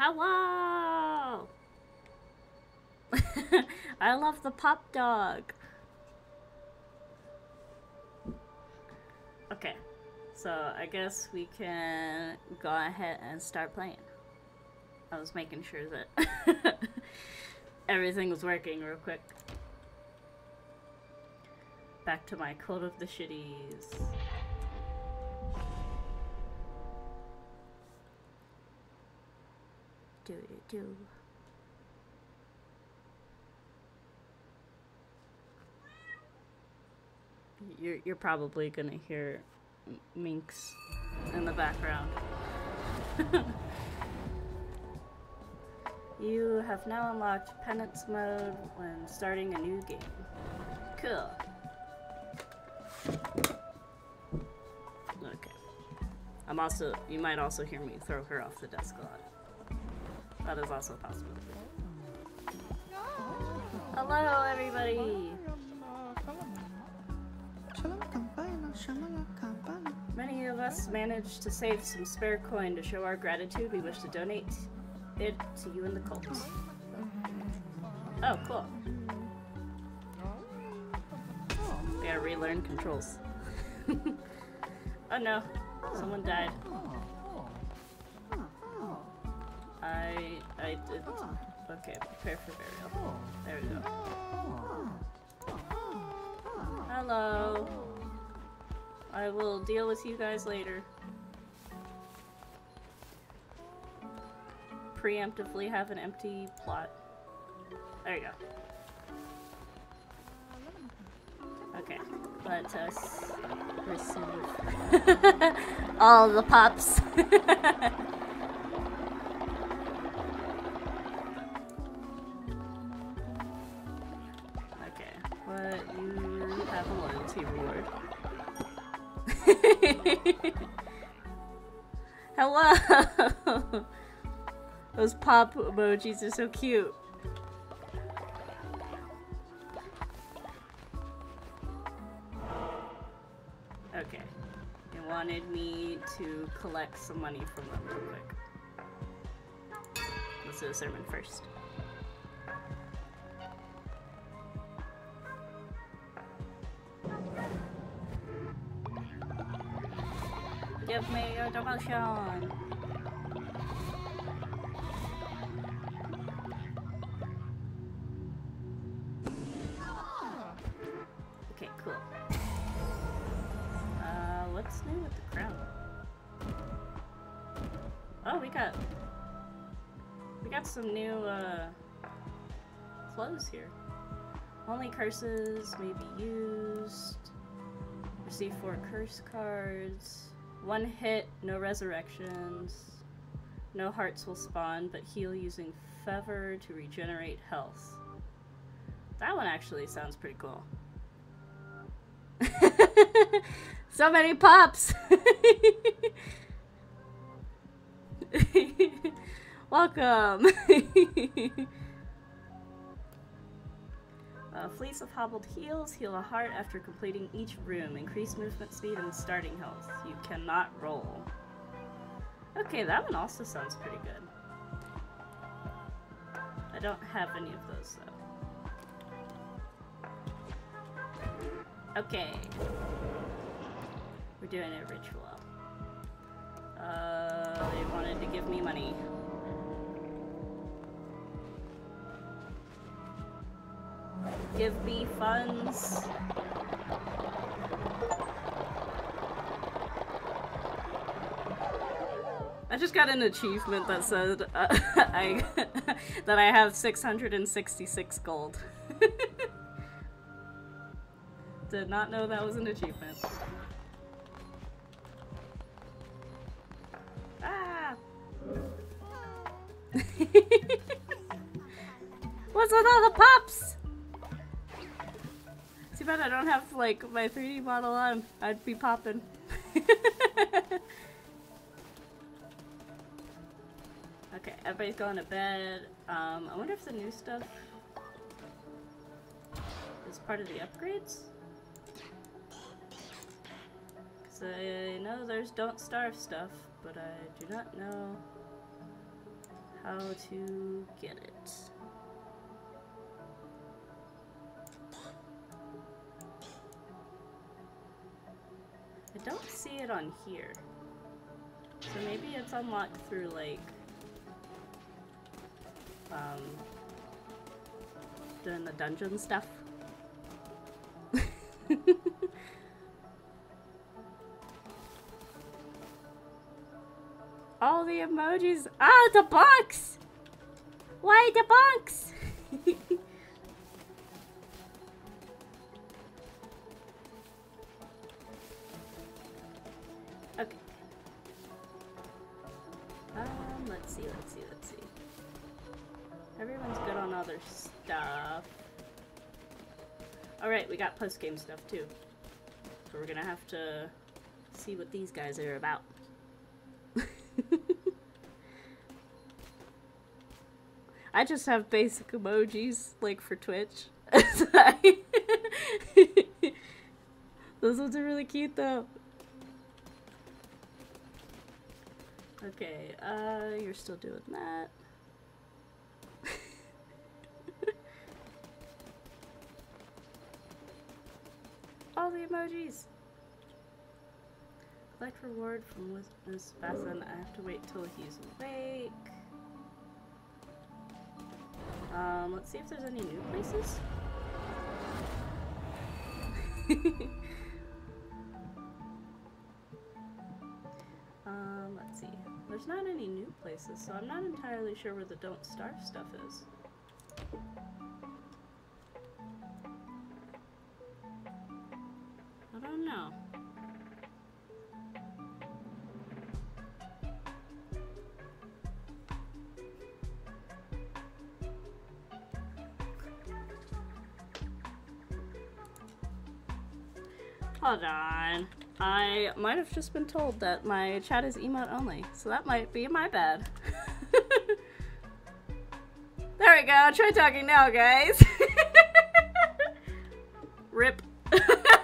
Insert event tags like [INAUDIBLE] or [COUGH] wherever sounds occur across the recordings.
Hello! [LAUGHS] I love the pop dog. Okay, so I guess we can go ahead and start playing. I was making sure that [LAUGHS] everything was working real quick. Back to my Cult of the Shitties. Do do do. You're you're probably gonna hear minks in the background. [LAUGHS] you have now unlocked penance mode when starting a new game. Cool. Okay. I'm also you might also hear me throw her off the desk a lot. That is also a possibility. Hello everybody! Many of us managed to save some spare coin to show our gratitude. We wish to donate it to you and the cult. Oh, cool. We gotta relearn controls. [LAUGHS] oh no, someone died. I I did. Ah. Okay, prepare for burial. Oh. There we go. Ah. Hello. I will deal with you guys later. Preemptively have an empty plot. There you go. Okay, let us receive [LAUGHS] all the pops. [LAUGHS] Hello! [LAUGHS] Those pop emojis are so cute. Okay. They wanted me to collect some money from them real quick. Let's do a sermon first. Okay, cool. Uh, what's new with the crown? Oh, we got we got some new uh clothes here. Only curses may be used. Receive four curse cards. One hit, no resurrections. No hearts will spawn, but heal using Fervour to regenerate health. That one actually sounds pretty cool. [LAUGHS] so many pops! [LAUGHS] Welcome! [LAUGHS] Uh, Fleece of Hobbled heels, heal a heart after completing each room. Increase movement speed and starting health. You cannot roll. Okay, that one also sounds pretty good. I don't have any of those though. Okay. We're doing a ritual. Uh, they wanted to give me money. Give me funds. I just got an achievement that said uh, [LAUGHS] I [LAUGHS] that I have 666 gold. [LAUGHS] Did not know that was an achievement. Ah! What's with all the pops? Too bad I don't have like my 3D model on. I'd be popping. [LAUGHS] okay, everybody's going to bed. Um, I wonder if the new stuff is part of the upgrades? Because I know there's don't starve stuff, but I do not know how to get it. It on here. So maybe it's unlocked through like um doing the dungeon stuff. [LAUGHS] All the emojis. Ah, the box! Why the box? [LAUGHS] Everyone's good on other stuff. Alright, we got post-game stuff too. So we're gonna have to see what these guys are about. [LAUGHS] I just have basic emojis, like for Twitch. [LAUGHS] Those ones are really cute though. Okay, uh, you're still doing that. All the emojis! Collect reward from Miss Basson. I have to wait till he's awake. Um, let's see if there's any new places. [LAUGHS] um, let's see. There's not any new places, so I'm not entirely sure where the Don't Starve stuff is. I don't know. Hold on. I might have just been told that my chat is emote only, so that might be my bad. [LAUGHS] there we go. Try talking now, guys. [LAUGHS] Rip. [LAUGHS]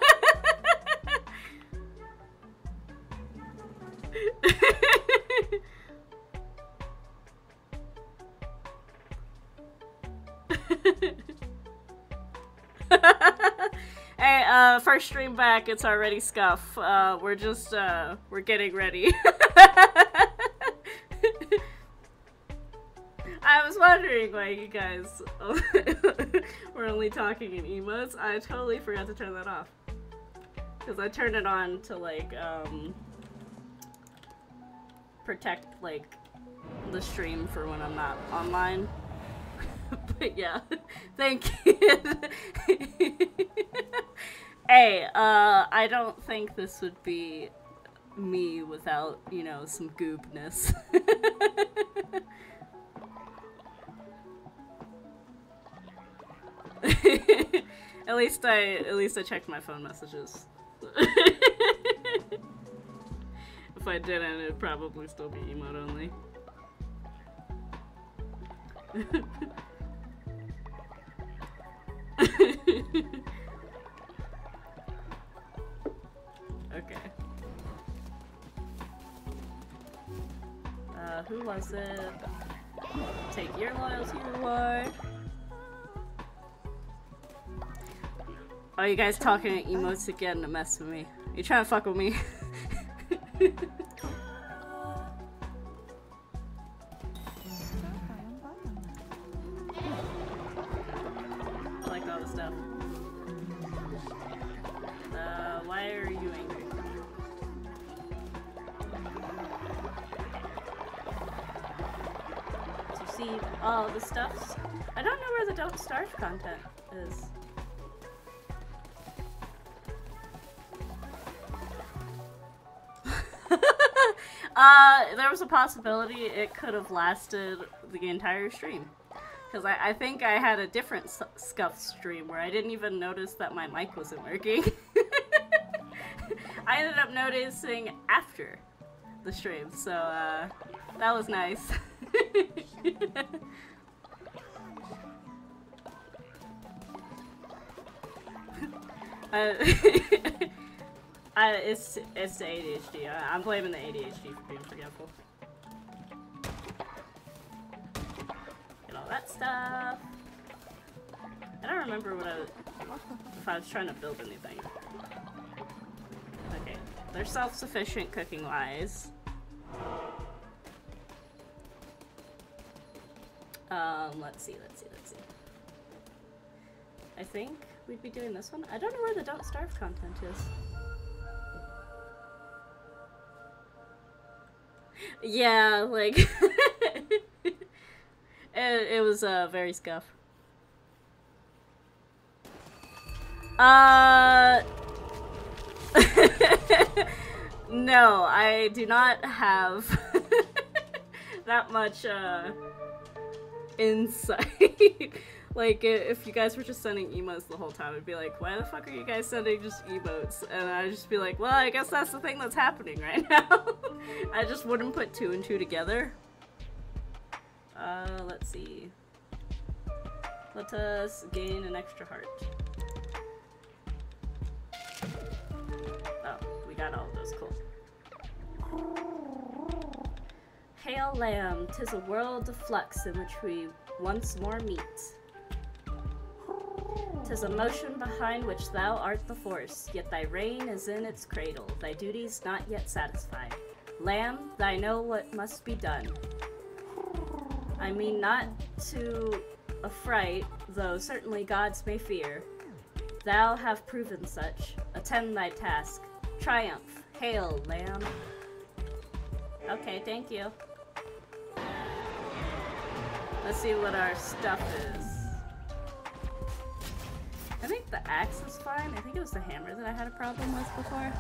uh, stream back, it's already scuff. Uh, we're just, uh, we're getting ready. [LAUGHS] I was wondering why you guys [LAUGHS] were only talking in emotes. I totally forgot to turn that off. Because I turned it on to, like, um, protect, like, the stream for when I'm not online. [LAUGHS] but yeah, thank you. Hey, uh, I don't think this would be me without, you know, some goopness. [LAUGHS] at least I, at least I checked my phone messages. [LAUGHS] if I didn't, it'd probably still be emote only. [LAUGHS] okay. Uh, who was it? Take your loyalty reward. Are you guys talking emotes again to mess with me? You trying to fuck with me? [LAUGHS] the stuffs. I don't know where the Don't Starve content is. [LAUGHS] uh, there was a possibility it could have lasted the entire stream. Because I, I think I had a different scuff stream where I didn't even notice that my mic wasn't working. [LAUGHS] I ended up noticing after the stream, so uh, that was nice. [LAUGHS] uh, [LAUGHS] it's it's the ADHD. I, I'm blaming the ADHD for being forgetful. Get all that stuff. I don't remember what I was, if I was trying to build anything. Okay, they're self-sufficient cooking-wise. Um, let's see, let's see, let's see. I think we'd be doing this one. I don't know where the Don't Starve content is. Yeah, like [LAUGHS] it, it was uh, very scuff. Uh [LAUGHS] No, I do not have [LAUGHS] that much uh insight. Like, if you guys were just sending emotes the whole time, I'd be like, why the fuck are you guys sending just emotes? And I'd just be like, well, I guess that's the thing that's happening right [LAUGHS] now. I just wouldn't put two and two together. Uh, let's see. Let us gain an extra heart. Oh, we got all those, cool. Hail lamb, tis a world of flux in which we once more meet. Tis a motion behind which thou art the force, yet thy reign is in its cradle, thy duties not yet satisfied. Lamb, thy know what must be done. I mean not to affright, though certainly gods may fear. Thou have proven such. Attend thy task. Triumph. Hail, lamb. Okay, thank you. Let's see what our stuff is. I think the axe is fine. I think it was the hammer that I had a problem with before.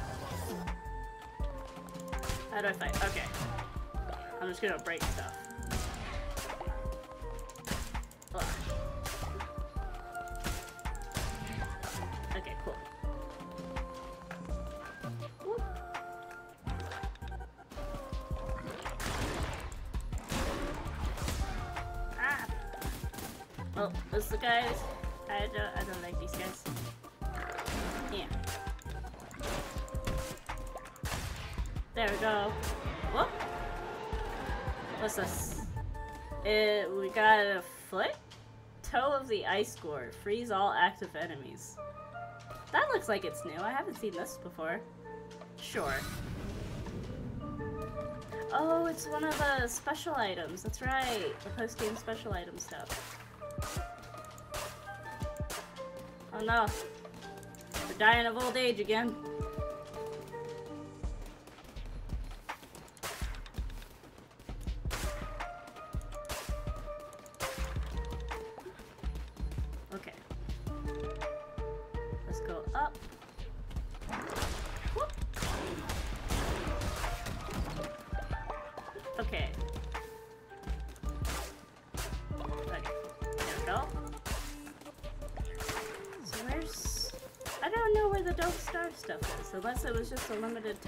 How do I fight? Okay. I'm just gonna break stuff. Ugh. Okay, cool. Ah! Oh, this the guys. These guys. Yeah. There we go. Whoop. What's this? It, we got a foot? Toe of the Ice Gore. Freeze all active enemies. That looks like it's new. I haven't seen this before. Sure. Oh, it's one of the special items. That's right. The post-game special item stuff. No. We're dying of old age again.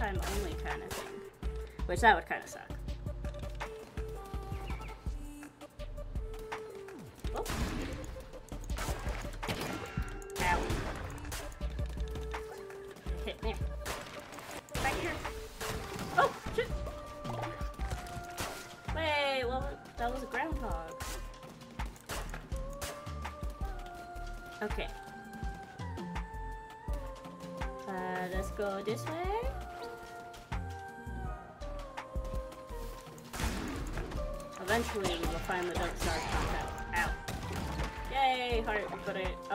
Time only kind of thing. Which that would kind of suck.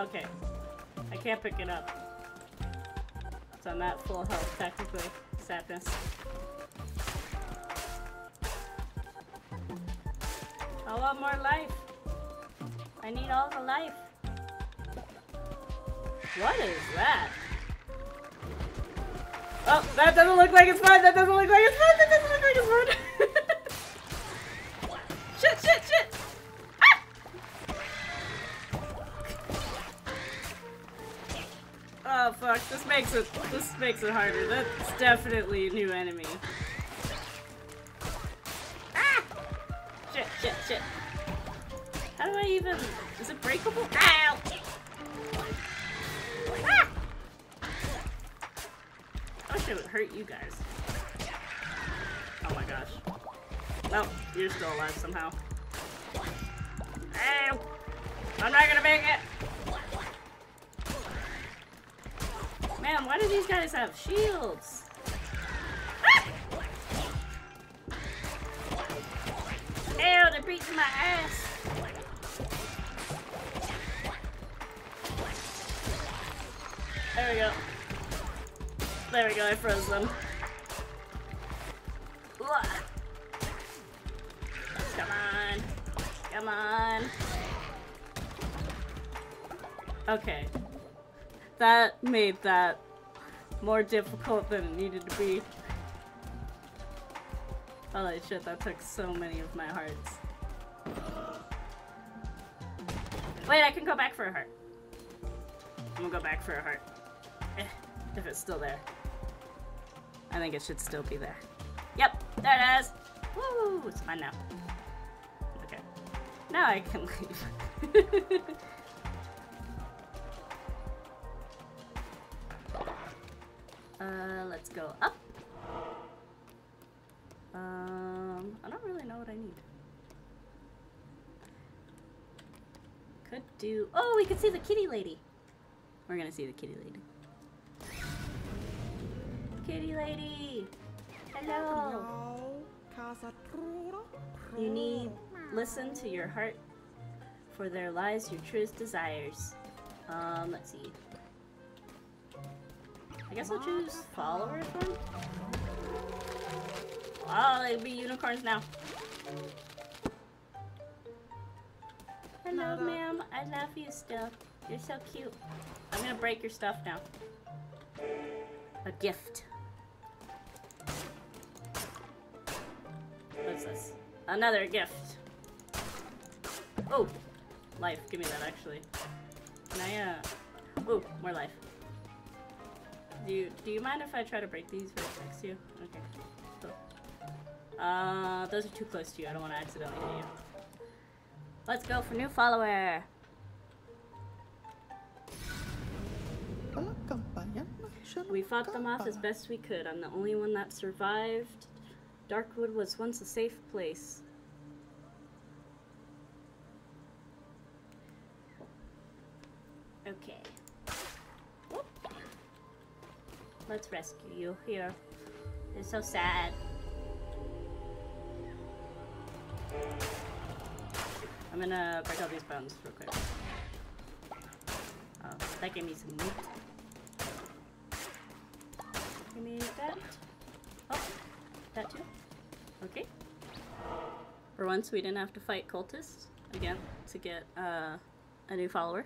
Okay. I can't pick it up. So I'm at full health, technically. Sadness. I want more life. I need all the life. What is that? Oh, that doesn't look like it's fun. That doesn't look like it's fun. That doesn't look like it's fun. [LAUGHS] shit, shit, shit. Oh fuck, this makes it this makes it harder. That's definitely a new enemy. Ah! Shit, shit, shit. How do I even is it breakable? Ow! Ah! I wish it would hurt you guys. Oh my gosh. Well, you're still alive somehow. Ow! I'm not gonna make it! Man, why do these guys have shields? Ah! Ew, they're beating my ass! There we go. There we go, I froze them. Come on. Come on. Okay. That made that more difficult than it needed to be. Holy shit, that took so many of my hearts. Wait, I can go back for a heart. I'm gonna go back for a heart. Eh, if it's still there. I think it should still be there. Yep, there it is! Woo! It's mine now. Okay. Now I can leave. [LAUGHS] uh, let's go up. Um, I don't really know what I need. Could do... Oh, we could see the kitty lady. We're gonna see the kitty lady. Kitty lady! Hello! You need listen to your heart, for there lies your truest desires. Um, let's see. I guess I'll choose followers one. Oh, they'd be unicorns now. Hello, ma'am. I love you still. You're so cute. I'm gonna break your stuff now. A gift. What's this? Another gift. Oh, life. Give me that, actually. Can I, uh... Oh, more life. Do you, do you mind if I try to break these right next to you? Okay. Cool. Uh, those are too close to you. I don't want to accidentally hit you. Let's go for new follower. We fought them off as best we could. I'm the only one that survived. Darkwood was once a safe place. Okay. Let's rescue you here. It's so sad. I'm gonna break all these bones real quick. Oh, that gave me some meat. Give me that. Oh, that too. Okay. For once, we didn't have to fight cultists again to get uh, a new follower.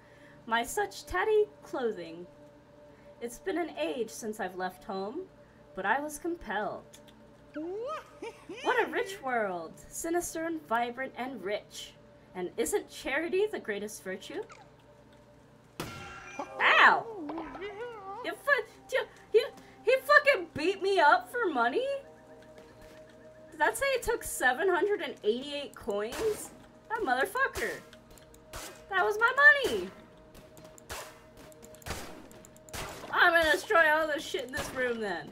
My such tatty clothing. It's been an age since I've left home, but I was compelled. What a rich world! Sinister and vibrant and rich. And isn't charity the greatest virtue? Ow! You you, you, he fucking beat me up for money? Did that say it took 788 coins? That motherfucker. That was my money. I'm gonna destroy all the shit in this room then.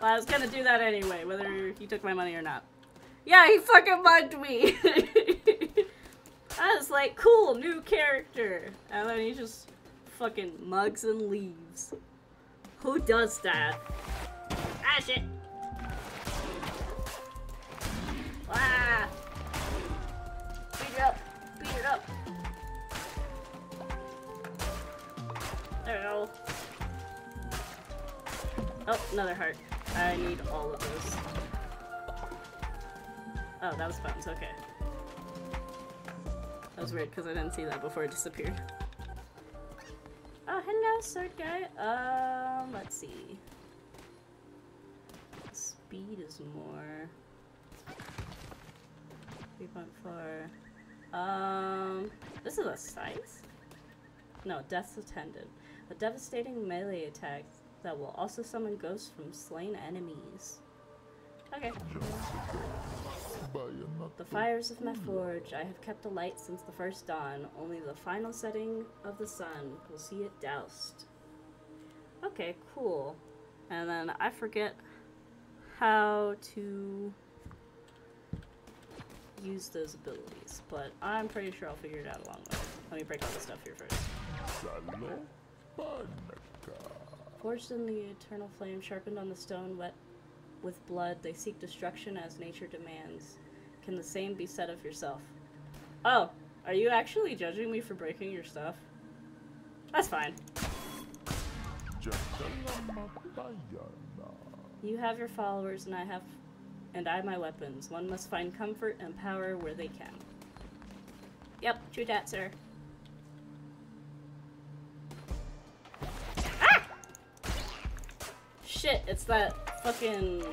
Well, I was gonna do that anyway, whether he took my money or not. Yeah, he fucking mugged me. [LAUGHS] I was like, cool, new character. And then he just fucking mugs and leaves. Who does that? Ah, shit. Ah! Go. Oh, another heart. I need all of those. Oh, that was bones, okay. That was weird because I didn't see that before it disappeared. Oh, hello, sword guy. Um, let's see. Speed is more. 3.4. Um, this is a size? No, Death's Attendant. A devastating melee attack that will also summon ghosts from slain enemies. Okay. The fires of my forge, I have kept alight since the first dawn. Only the final setting of the sun will see it doused. Okay, cool. And then I forget how to use those abilities, but I'm pretty sure I'll figure it out along the way. Let me break all the stuff here first. Forged in the eternal flame, sharpened on the stone, wet with blood, they seek destruction as nature demands. Can the same be said of yourself? Oh, are you actually judging me for breaking your stuff? That's fine. You have your followers and I have and I my weapons. One must find comfort and power where they can. Yep, true that, sir. Shit, it's that fucking...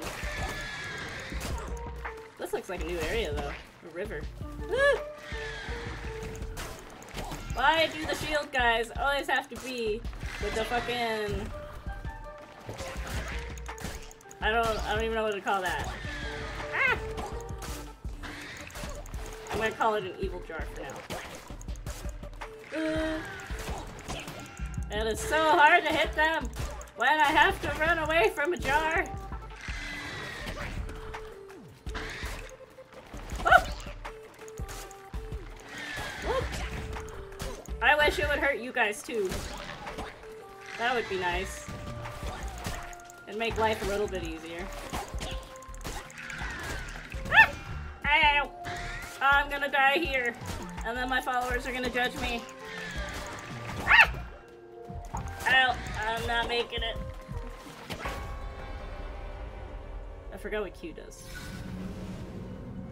This looks like a new area, though. A river. Ah! Why do the shield guys always have to be with the fucking... I don't, I don't even know what to call that. Ah! I'm gonna call it an evil jar for now. Uh, it is so hard to hit them when I have to run away from a jar. I wish it would hurt you guys too. That would be nice. And make life a little bit easier. Ah! I'm gonna die here. And then my followers are gonna judge me. Ah! Ow! I'm not making it. I forgot what Q does.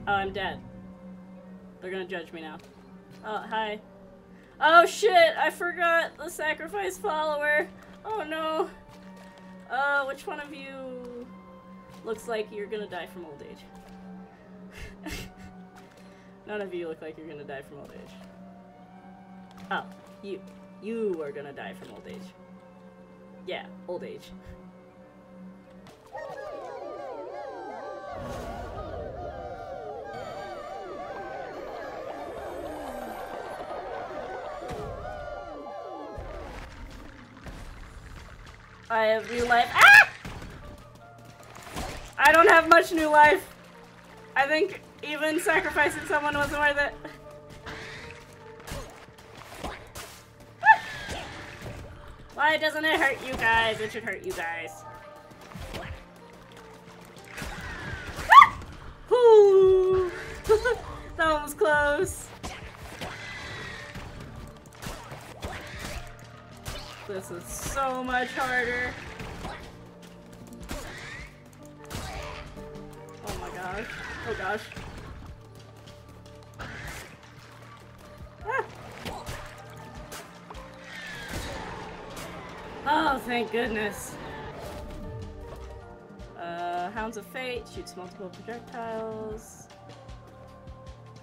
Oh, I'm dead. They're gonna judge me now. Oh, hi. Oh shit! I forgot the sacrifice follower! Oh no! Uh, which one of you looks like you're gonna die from old age? [LAUGHS] None of you look like you're gonna die from old age. Oh, you. You are gonna die from old age. Yeah, old age. I have new life. Ah! I don't have much new life. I think even sacrificing someone wasn't worth it. Why doesn't it hurt you guys? It should hurt you guys. [LAUGHS] Whoo! [LAUGHS] that was close. This is so much harder. Oh my gosh. Oh gosh. Ah. Oh, thank goodness. Uh, Hounds of Fate shoots multiple projectiles.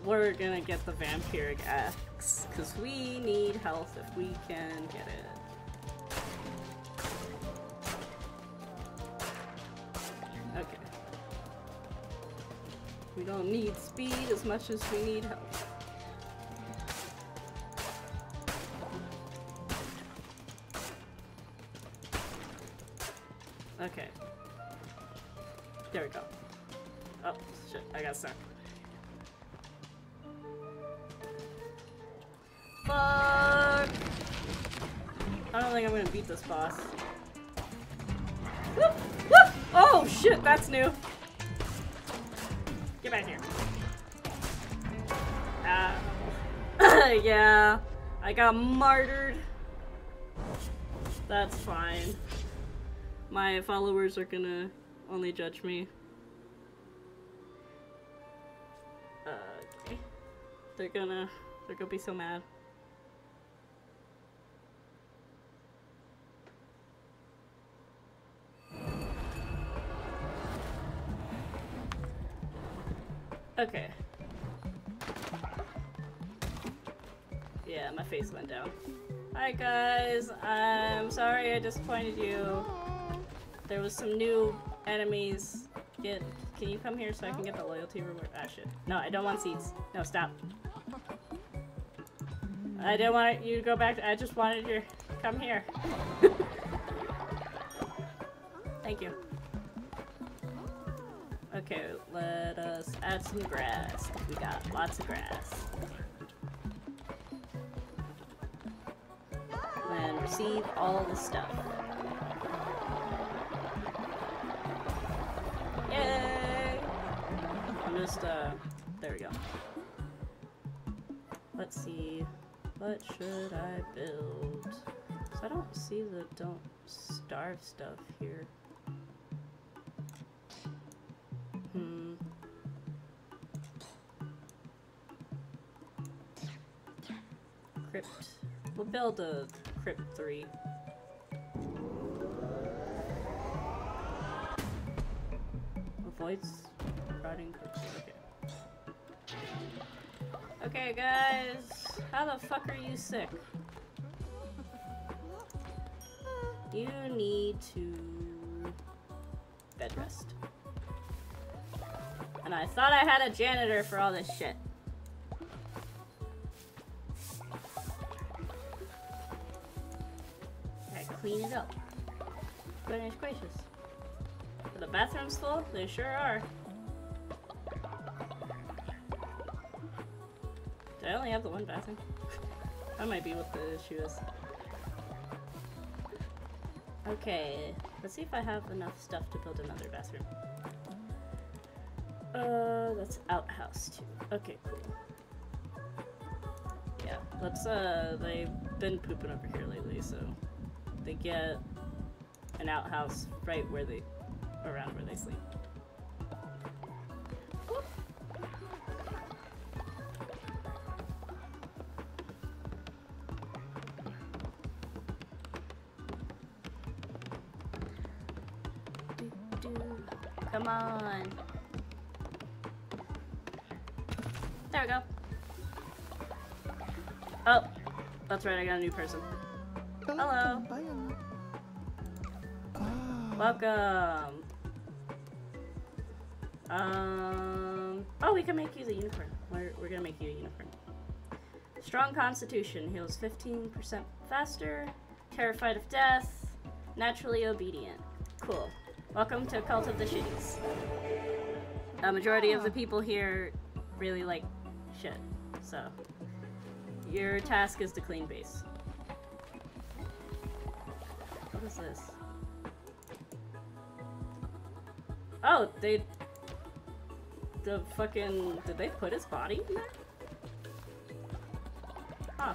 We're gonna get the Vampiric Axe, because we need health if we can get it. Okay. We don't need speed as much as we need health. New. Get back here. Uh, [LAUGHS] yeah, I got martyred. That's fine. My followers are gonna only judge me. Uh, okay. They're gonna, they're gonna be so mad. Okay. Yeah, my face went down. Hi guys, I'm sorry I disappointed you. There was some new enemies. Get, can you come here so I can get the loyalty reward? Ah shit. No, I don't want seats. No, stop. I didn't want you to go back. To, I just wanted you to come here. [LAUGHS] Thank you. Okay, let us add some grass. We got lots of grass. And receive all the stuff. Yay! I'm just, uh, there we go. Let's see. What should I build? So I don't see the don't starve stuff here. Crypt. We'll build a Crypt 3. Avoids rotting. Okay. Okay, guys. How the fuck are you sick? You need to bed rest. And I thought I had a janitor for all this shit. Clean it up. Goodness gracious. Are the bathrooms full? They sure are. Do I only have the one bathroom? [LAUGHS] that might be what the issue is. Okay, let's see if I have enough stuff to build another bathroom. Uh, that's outhouse too. Okay, cool. Yeah, let's, uh, they've been pooping over here lately, so they get an outhouse right where they, around where they sleep. Whoop. Do, do. Come on. There we go. Oh, that's right, I got a new person. Welcome. Um. Oh, we can make you the unicorn. We're, we're gonna make you a unicorn. Strong constitution heals 15% faster. Terrified of death. Naturally obedient. Cool. Welcome to Cult of the Shitties. A majority of the people here really like shit. So, your task is to clean base. What is this? Oh, they... The fucking... Did they put his body in there? Huh.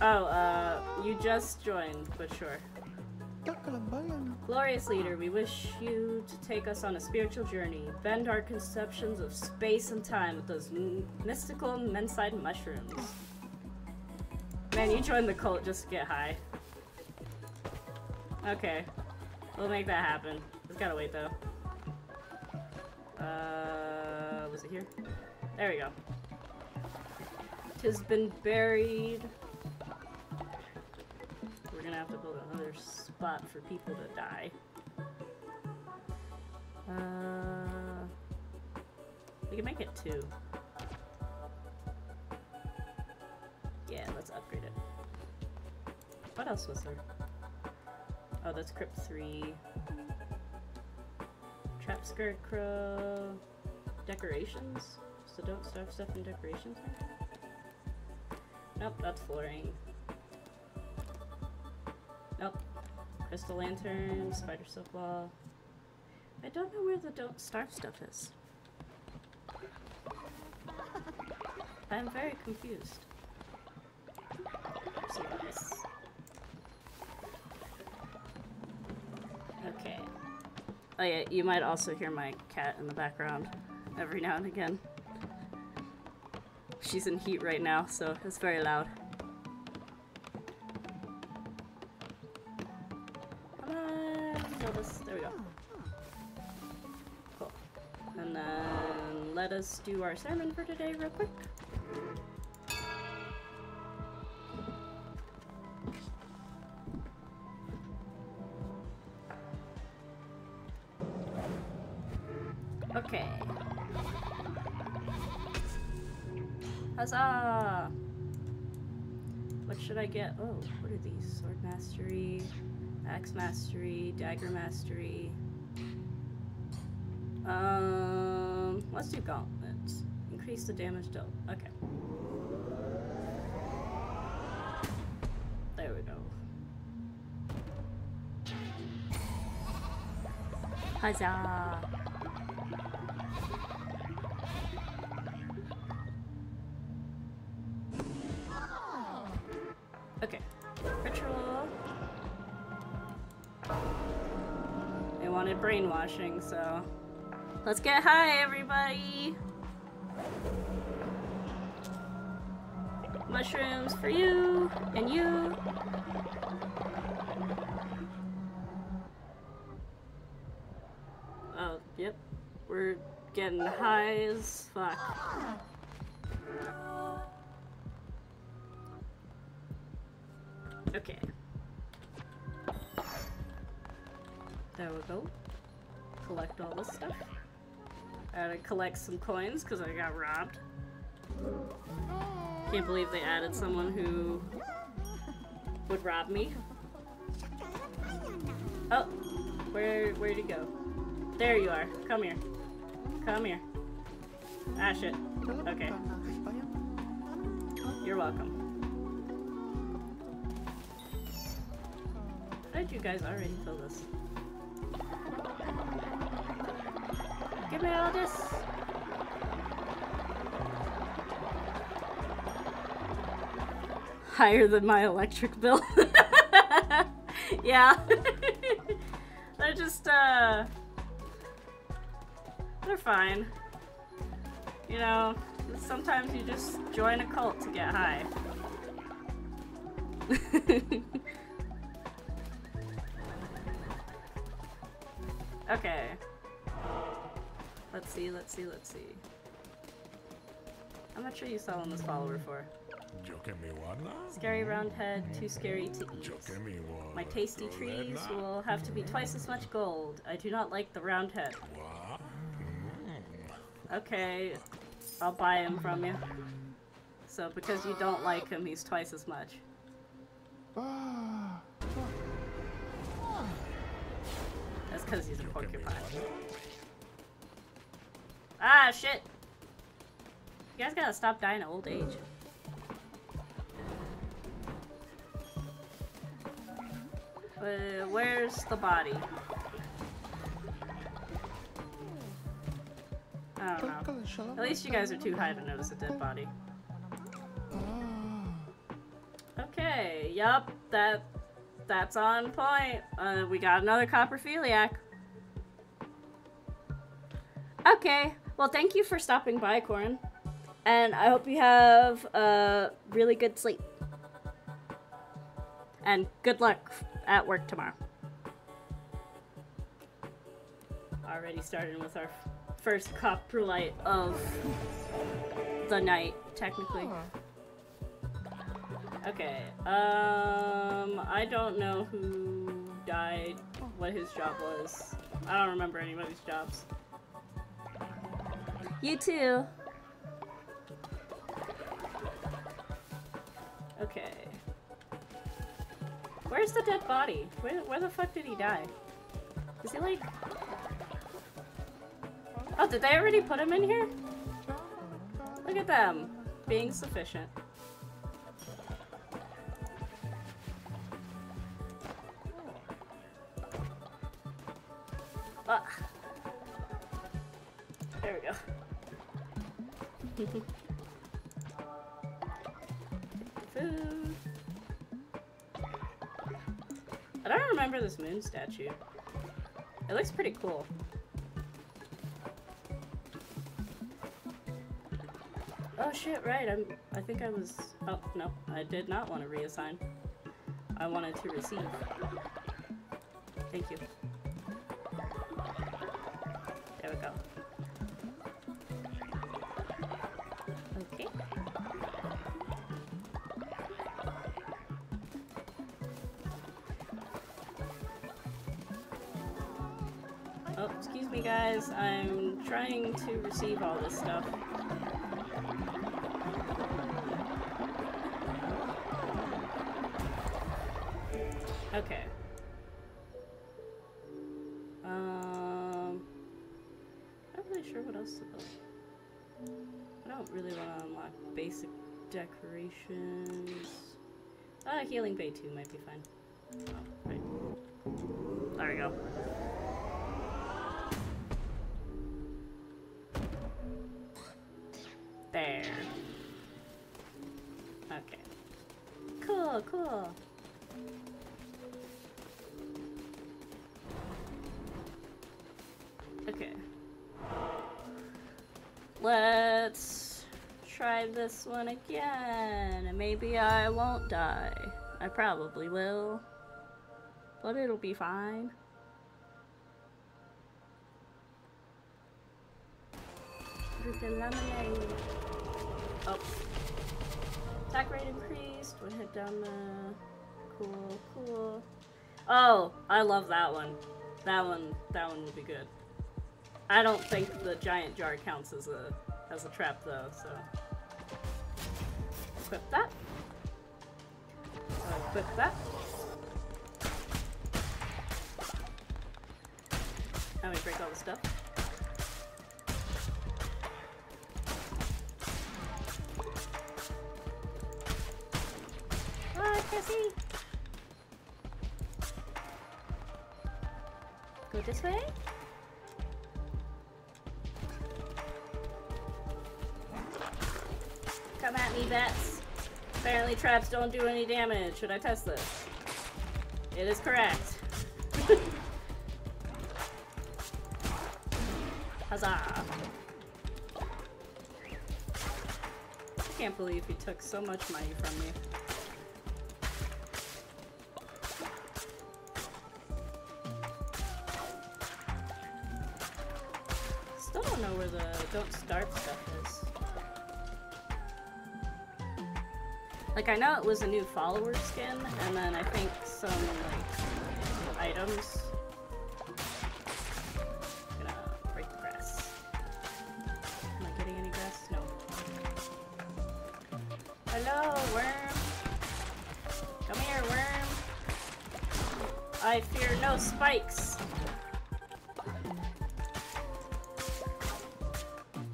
Oh, uh, you just joined, but sure. Glorious leader, we wish you to take us on a spiritual journey. Bend our conceptions of space and time with those mystical Menticide mushrooms. Man, you joined the cult just to get high. Okay. We'll make that happen. Just gotta wait though. Uh, was it here? There we go. Tis been buried. We're gonna have to build another spot for people to die. Uh, we can make it two. Yeah, let's upgrade it. What else was there? Oh, that's Crypt 3. Trap Scarecrow. Decorations? So don't stuff stuff in decorations Nope, that's flooring. Nope. Crystal Lantern, Spider Silk Wall. I don't know where the Don't Starve stuff is. I'm very confused. Oh yeah, you might also hear my cat in the background every now and again. She's in heat right now, so it's very loud. Come on! So this, there we go. Cool. And then let us do our sermon for today real quick. Get? Oh, what are these? Sword Mastery, Axe Mastery, Dagger Mastery. Um, let's do Gauntlets. Increase the damage dealt. Okay. There we go. Huzzah! Wanted brainwashing, so let's get high, everybody. Mushrooms for you and you. Oh, yep. We're getting high as fuck. Okay. There we go. Collect all this stuff. I gotta collect some coins because I got robbed. Can't believe they added someone who would rob me. Oh, where where'd you go? There you are. Come here. Come here. Ah shit. Okay. You're welcome. How did you guys already fill this? Higher than my electric bill. [LAUGHS] yeah. [LAUGHS] they're just, uh... They're fine. You know, sometimes you just join a cult to get high. [LAUGHS] Okay. Let's see, let's see, let's see. How much are you selling this follower for? Scary round head, too scary to eat. My tasty trees will have to be twice as much gold. I do not like the round head. Okay, I'll buy him from you. So because you don't like him, he's twice as much. Ah. That's because he's a porcupine. Ah, shit! You guys gotta stop dying of old age. Uh, where's the body? I don't know. At least you guys are too high to notice a dead body. Okay, yup, that that's on point. Uh, we got another coprophiliac. Okay, well thank you for stopping by, Corin. And I hope you have a really good sleep. And good luck at work tomorrow. Already starting with our first coprolite of the night, technically. Okay, um, I don't know who died, what his job was. I don't remember anybody's jobs. You too. Okay. Where's the dead body? Where, where the fuck did he die? Is he like... Oh, did they already put him in here? Look at them. Being sufficient. Ah. There we go. I don't remember this moon statue. It looks pretty cool. Oh shit, right, I'm- I think I was- oh, no, I did not want to reassign. I wanted to receive. Thank you. There we go. Guys, I'm trying to receive all this stuff. Okay. Um, not really sure what else to build. I don't really want to unlock basic decorations. Uh, healing bay 2 might be fine. Oh, right. There we go. There. Okay. Cool, cool. Okay. Let's try this one again. Maybe I won't die. I probably will. But it'll be fine. With the lemonade. Oh. Attack rate increased. One hit down the... Cool, cool. Oh, I love that one. That one, that one would be good. I don't think the giant jar counts as a as a trap though, so equip that. Uh, equip that. Now we break all the stuff. Cassie! Go this way? Come at me, bats. Apparently traps don't do any damage. Should I test this? It is correct. [LAUGHS] Huzzah! I can't believe he took so much money from me. Like, I know it was a new follower skin, and then I think some, like, items. Gonna break the grass. Am I getting any grass? No. Hello, worm! Come here, worm! I fear no spikes!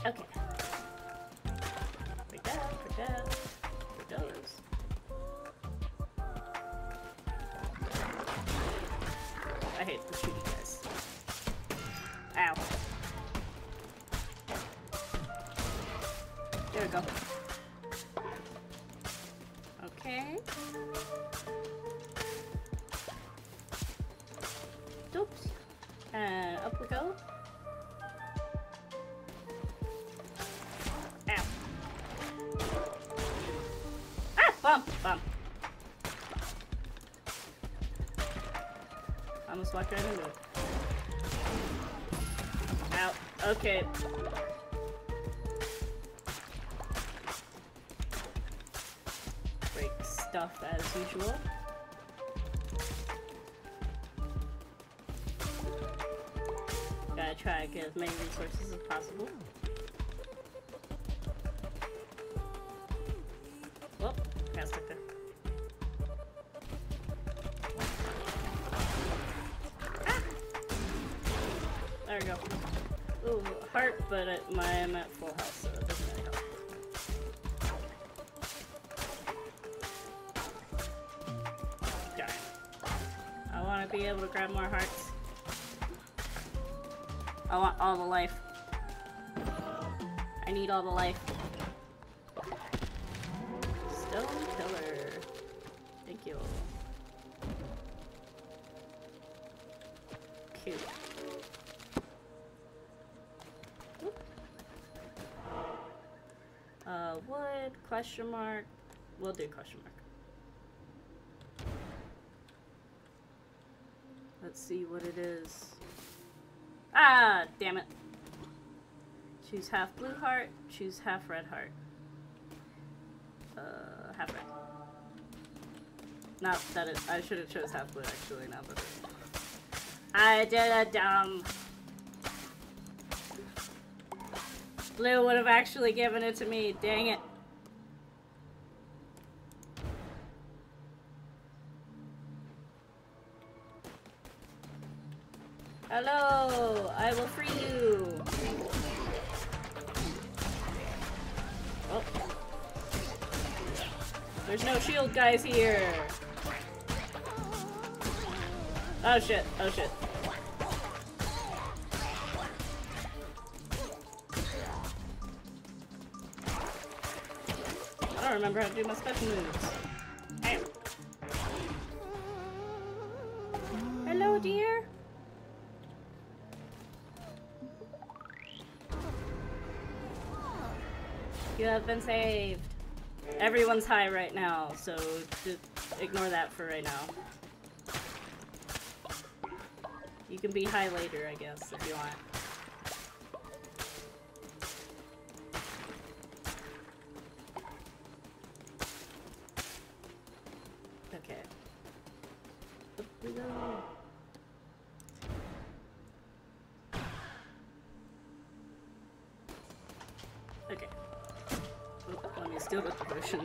Okay. Break that, break that. I hate the shooting guys. Ow. There we go. Okay. Oops. And up we go. Usual. Gotta try to get as many resources as possible. Whoop, got stuck there. Ah! There we go. Ooh, heart, but it, my, I'm at grab more hearts. I want all the life. I need all the life. Stone pillar. Thank you. Cute. Uh, wood, question mark. We'll do question mark. Damn it. Choose half blue heart, choose half red heart. Uh, half red. No, that is, I should have chose half blue actually, now but- I did a dumb. Blue would have actually given it to me, dang it. Hello, I will free you. Oh. There's no shield guys here. Oh shit, oh shit. I don't remember how to do my special moves. Have been saved. Everyone's high right now, so ignore that for right now. You can be high later, I guess, if you want.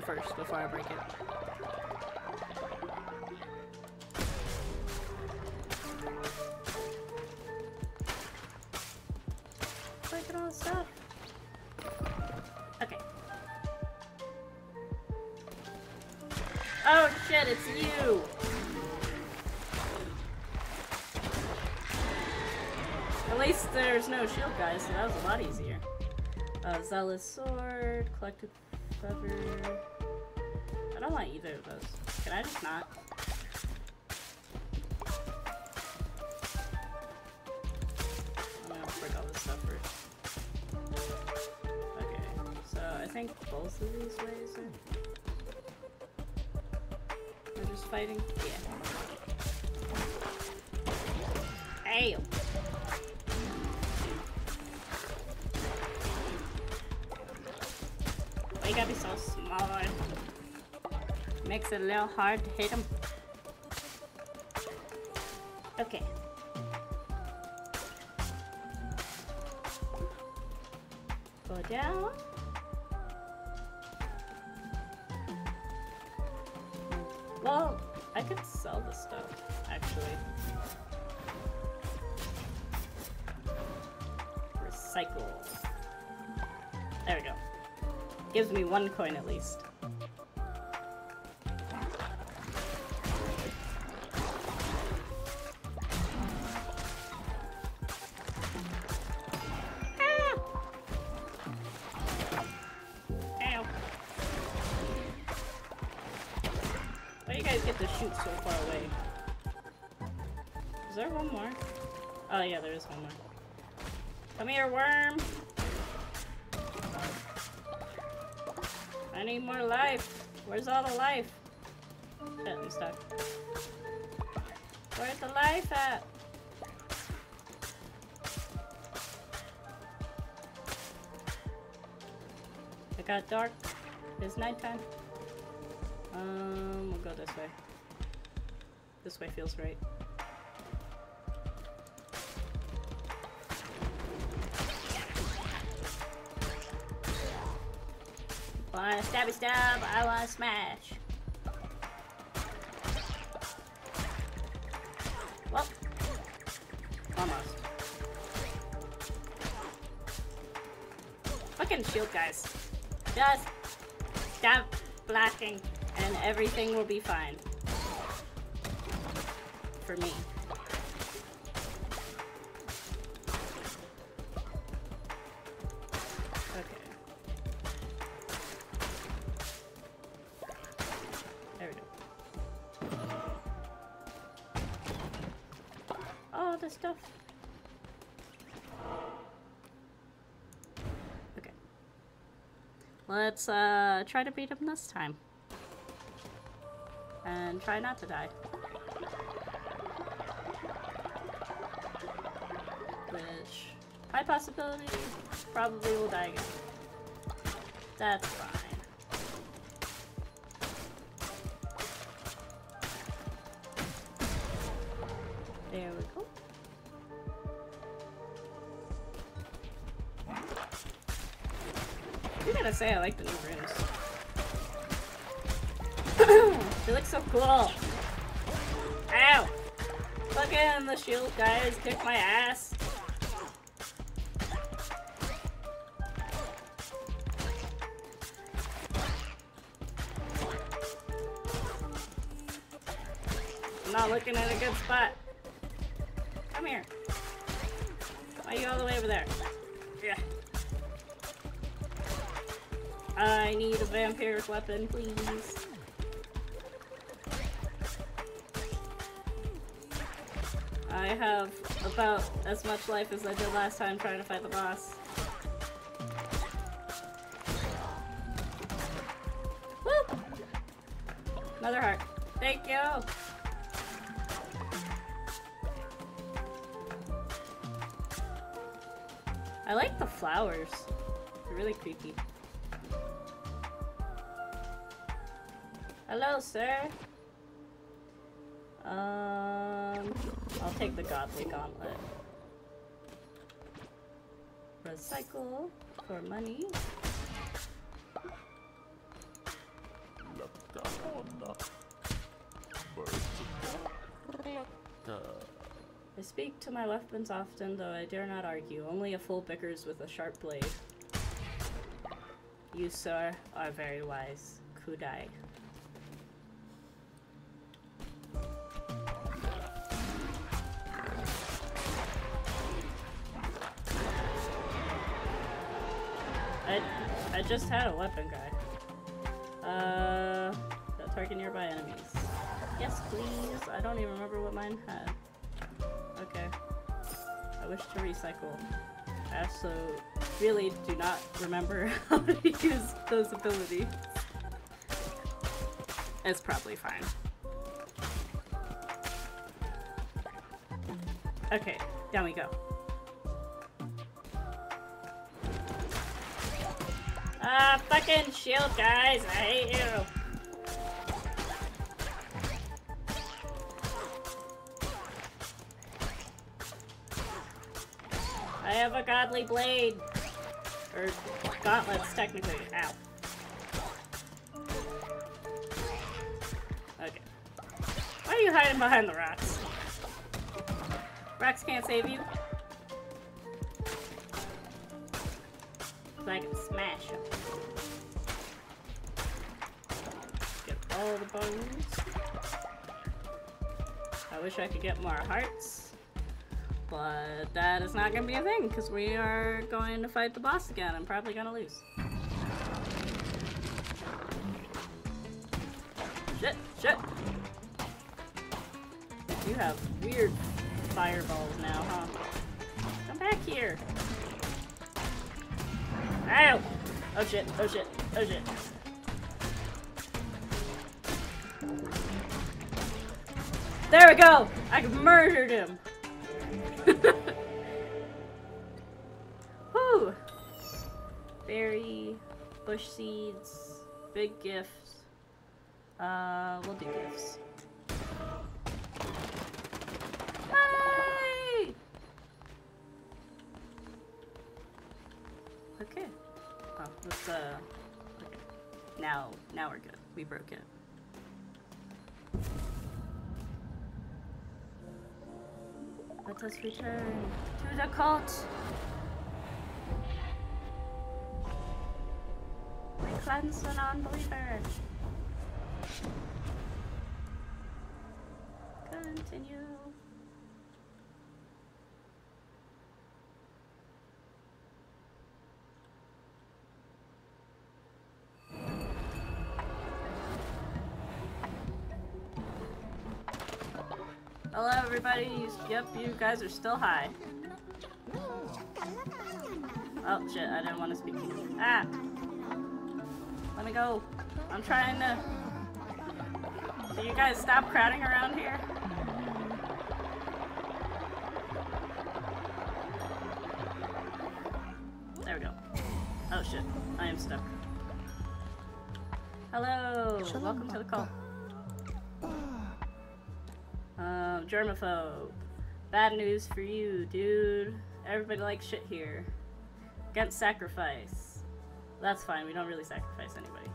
First before I break it. Breaking all the stuff. Okay. Oh shit, it's you! At least there's no shield guys, so that was a lot easier. Uh, Zealous Sword, Collected Feather. I don't want either of those. Can I just not? I'm gonna break all this stuff first. Okay, so I think both of these ways are. We're just fighting? Yeah. Hey! Makes it a little hard to hit them. Okay. Go down. Well, I could sell this stuff, actually. Recycle. There we go. Gives me one coin at least. Here, worm! I need more life. Where's all the life? Shit, I'm stuck. Where's the life at? It got dark. It's nighttime. Um, we'll go this way. This way feels right. Stabby stab, I wanna smash. Well, almost. Fucking shield guys. Just stop blocking and everything will be fine. For me. Try to beat him this time. And try not to die. Which high possibility probably will die again. That's fine. I gotta say, I like the new rooms. [COUGHS] they look so cool. Ow! Fucking the shield guys kick my ass. I'm not looking at a good spot. Come here. Why are you all the way over there? I need a vampire's weapon, please. I have about as much life as I did last time trying to fight the boss. Woo! Another heart. Thank you! I like the flowers. They're really creepy. Sir. Um, I'll take the godly gauntlet. Recycle for money. I speak to my weapons often, though I dare not argue. Only a fool bickers with a sharp blade. You, sir, are very wise. Kudai. Just had a weapon guy. Uh, target nearby enemies. Yes, please. I don't even remember what mine had. Okay. I wish to recycle. I also really do not remember [LAUGHS] how to use those abilities. It's probably fine. Okay, down we go. Ah, fucking shield guys, I hate you. I have a godly blade. Or gauntlets, technically. Ow. Okay. Why are you hiding behind the rocks? Rocks can't save you. So I can smash them. Get all the bones. I wish I could get more hearts. But that is not gonna be a thing, because we are going to fight the boss again. I'm probably gonna lose. Shit, shit! You have weird fireballs now, huh? Come back here! Ow! Oh shit, oh shit, oh shit. There we go! I murdered him! [LAUGHS] Whew! Berry, bush seeds, big gifts. Uh, we'll do gifts. Now, now we're good. We broke it. Let us return to the cult. We cleanse an unbeliever. Continue. Everybody. Yep, you guys are still high. Oh, shit, I didn't want to speak to you. Ah! Let me go. I'm trying to... So you guys stop crowding around here? There we go. Oh shit, I am stuck. Hello, welcome to the call. Um, germaphobe. Bad news for you, dude. Everybody likes shit here. Against sacrifice. That's fine, we don't really sacrifice anybody.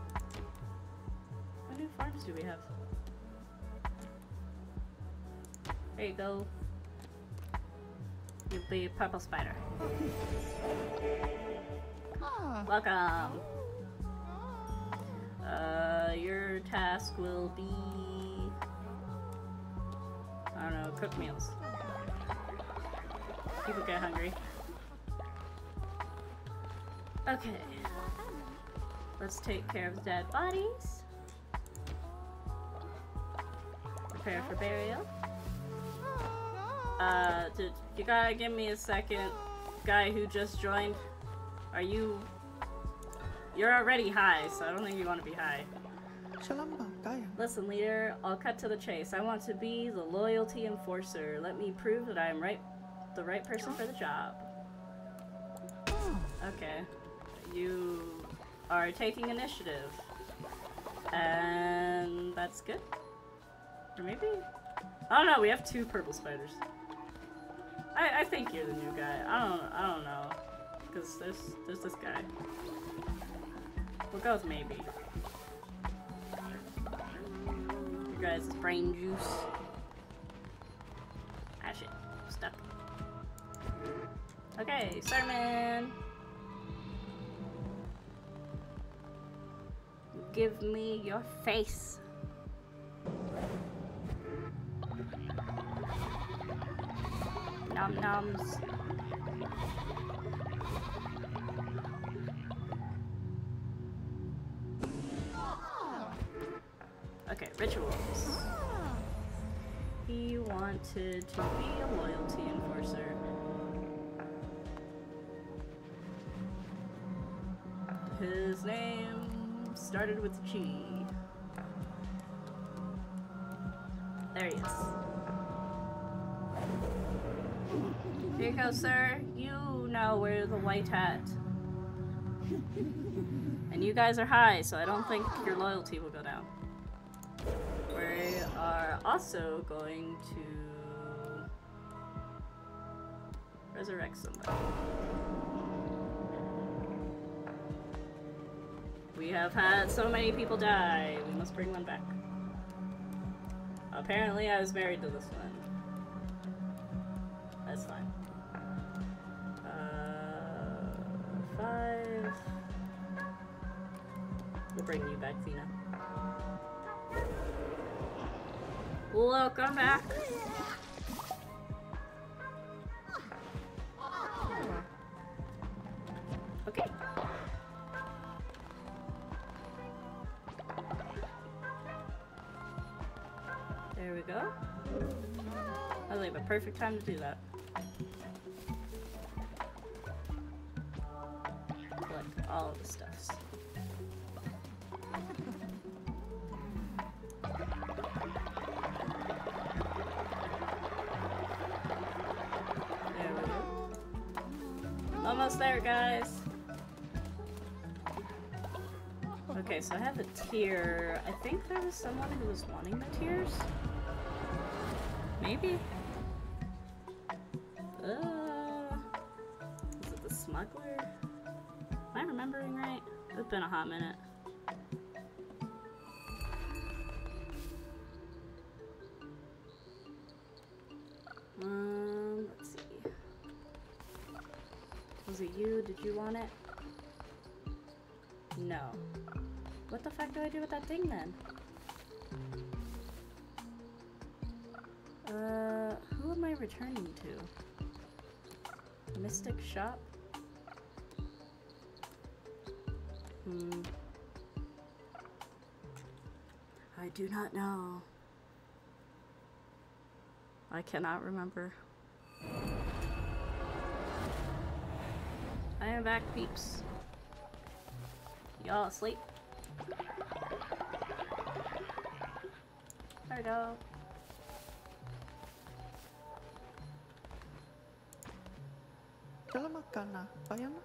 What new farms do we have? There you go. You'll be a purple spider. Ah. Welcome. Uh, your task will be. I don't know, cook meals. People get hungry. Okay. Let's take care of dead bodies. Prepare for burial. Uh, did, you gotta give me a second. Guy who just joined. Are you... You're already high, so I don't think you want to be high. Shalom Listen, leader, I'll cut to the chase. I want to be the loyalty enforcer. Let me prove that I am right, the right person for the job. Oh. Okay. You are taking initiative. And that's good. Or maybe... I don't know, we have two purple spiders. I, I think you're the new guy. I don't I don't know. Because there's, there's this guy. We'll go with maybe. Guys' brain juice. Ah shit. Stuck. Okay, sermon. Give me your face. Nom noms. Okay, rituals. He wanted to be a loyalty enforcer. His name started with G. There he is. Here you go, sir. You now wear the white hat. And you guys are high, so I don't think your loyalty will go down. Are also going to resurrect somebody. We have had so many people die. We must bring one back. Apparently, I was married to this one. That's fine. Uh, five. We'll bring you back, Tina. Welcome back. Okay. There we go. I like a perfect time to do that. Collect all the stuffs. Almost there, guys. Okay, so I have a tier. I think there was someone who was wanting the tiers. Maybe? Uh, is it the smuggler? Am I remembering right? It's been a hot minute. You? Want it? No. What the fuck do I do with that thing then? Uh, who am I returning to? Mystic Shop? Hmm. I do not know. I cannot remember. I am back, peeps. Y'all asleep? There we go. Selamat ka na. Kaya na.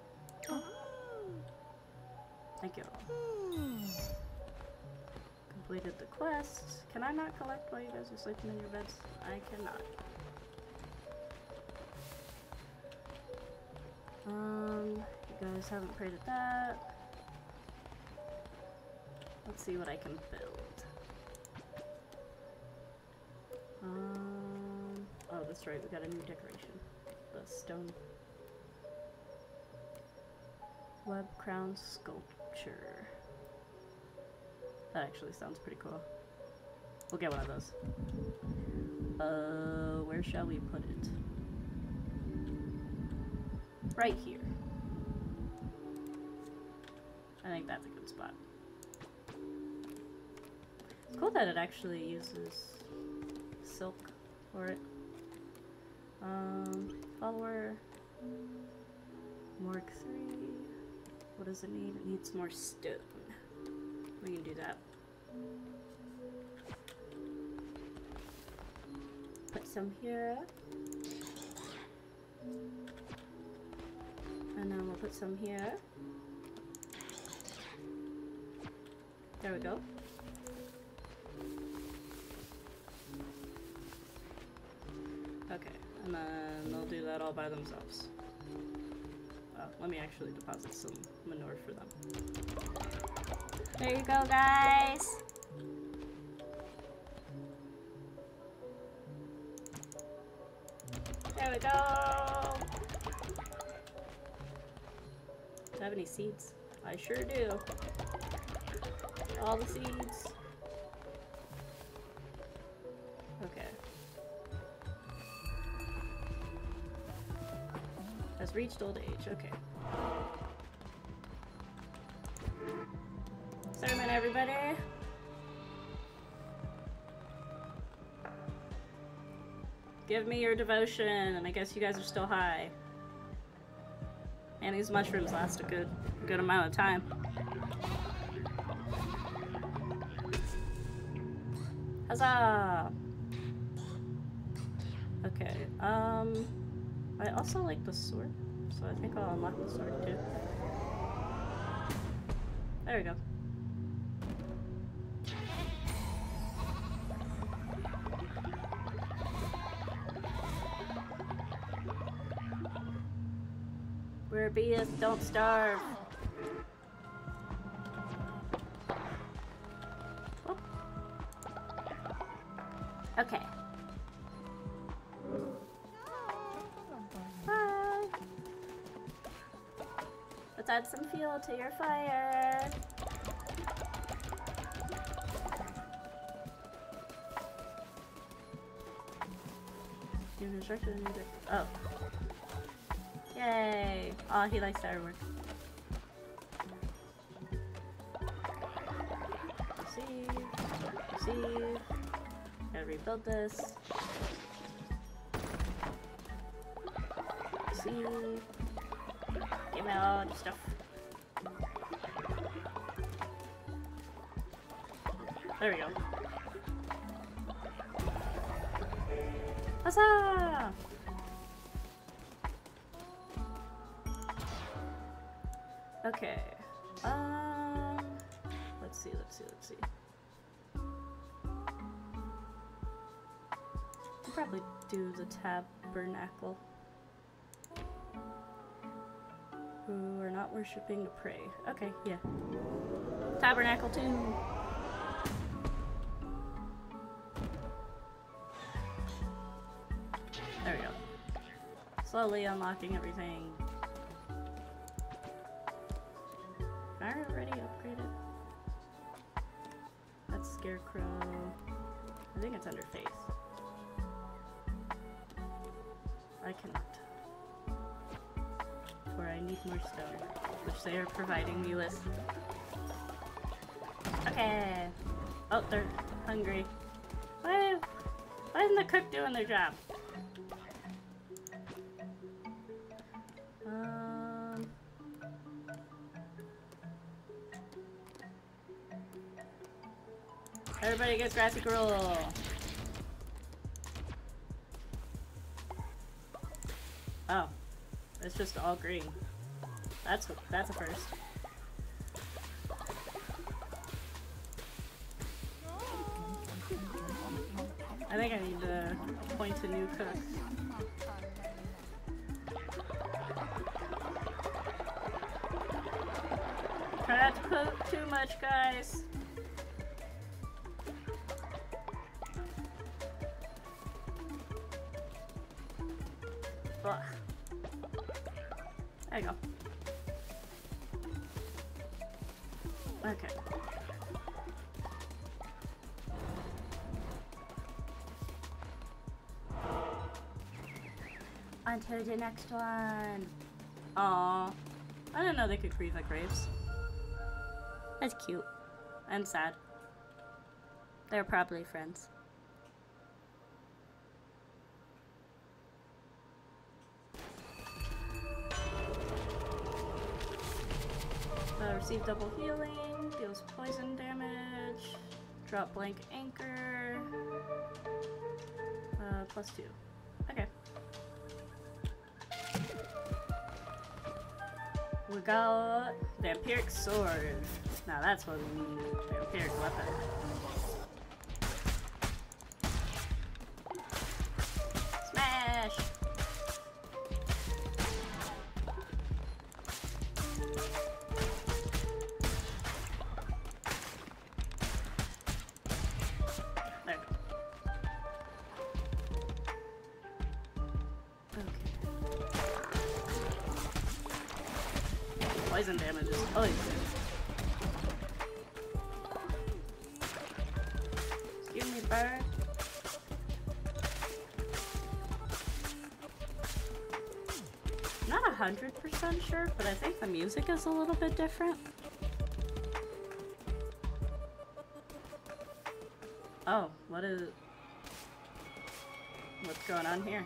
Thank you. Hmm. Completed the quest. Can I not collect while you guys are sleeping in your beds? I cannot. Um, you guys haven't at that. Let's see what I can build. Um, oh, that's right, we got a new decoration. The stone web crown sculpture. That actually sounds pretty cool. We'll get one of those. Uh, where shall we put it? Right here. I think that's a good spot. It's cool that it actually uses silk for it. Um, follower. Morg 3. What does it need? It needs more stone. We can do that. Put some here. We'll put some here. There we go. Okay, and then they'll do that all by themselves. Uh, let me actually deposit some manure for them. There you go, guys! There we go! Have any seeds? I sure do. All the seeds. Okay. Has reached old age, okay. Sermon, everybody! Give me your devotion, and I guess you guys are still high. And these mushrooms last a good, good amount of time. Huzzah! Okay, um... I also like the sword, so I think I'll unlock the sword too. There we go. Where don't starve. Okay. Bye. Let's add some fuel to your fire. Oh. Yay! Oh, he likes artwork. Receive. Receive. Gotta rebuild this. Receive. Give me all the stuff. There we go. Huzzah! Tabernacle. Who are not worshiping to pray. Okay. Yeah. Tabernacle too. There we go. Slowly unlocking everything. Stone, which they are providing me with. Okay. Oh, they're hungry. Why, why isn't the cook doing their job? Um. Everybody get grassy gruel. Oh, it's just all green. That's. That's a first. I think I need to point to new cook. Try not to cook too much, guys. Next one. Aww. I didn't know they could grieve at graves. That's cute. And sad. They're probably friends. Uh, receive double healing, deals poison damage, drop blank anchor, uh, plus two. We got Vampiric Sword. Now that's what we need. Vampiric Weapon. 100% sure, but I think the music is a little bit different. Oh, what is... What's going on here?